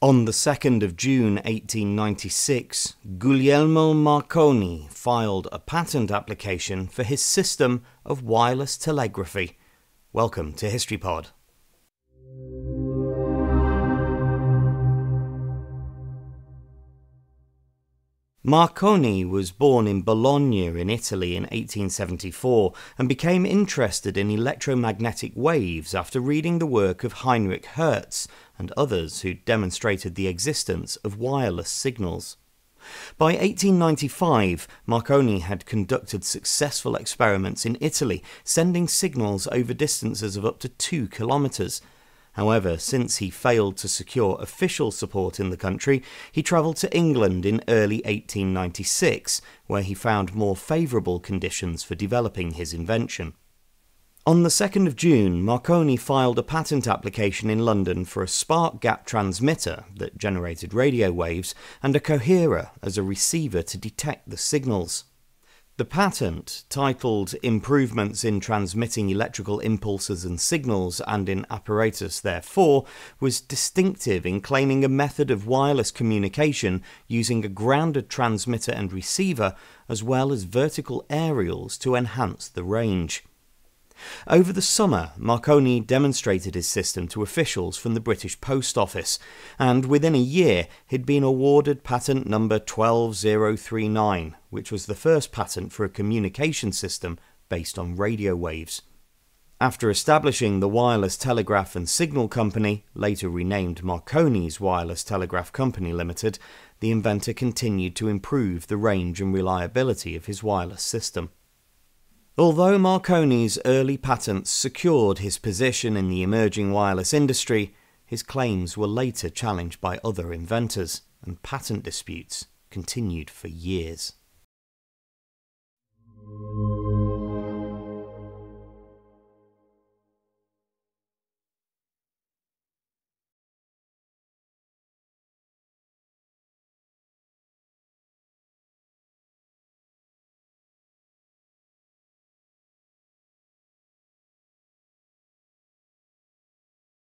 On the 2nd of June 1896, Guglielmo Marconi filed a patent application for his system of wireless telegraphy. Welcome to HistoryPod. Marconi was born in Bologna in Italy in 1874 and became interested in electromagnetic waves after reading the work of Heinrich Hertz and others who demonstrated the existence of wireless signals. By 1895, Marconi had conducted successful experiments in Italy, sending signals over distances of up to two kilometres However, since he failed to secure official support in the country, he travelled to England in early 1896, where he found more favourable conditions for developing his invention. On the 2nd of June, Marconi filed a patent application in London for a spark gap transmitter that generated radio waves and a coherer as a receiver to detect the signals. The patent, titled Improvements in Transmitting Electrical Impulses and Signals and in Apparatus Therefor, was distinctive in claiming a method of wireless communication using a grounded transmitter and receiver as well as vertical aerials to enhance the range. Over the summer, Marconi demonstrated his system to officials from the British Post Office, and within a year he'd been awarded patent number 12039, which was the first patent for a communication system based on radio waves. After establishing the Wireless Telegraph and Signal Company, later renamed Marconi's Wireless Telegraph Company Limited, the inventor continued to improve the range and reliability of his wireless system. Although Marconi's early patents secured his position in the emerging wireless industry, his claims were later challenged by other inventors, and patent disputes continued for years.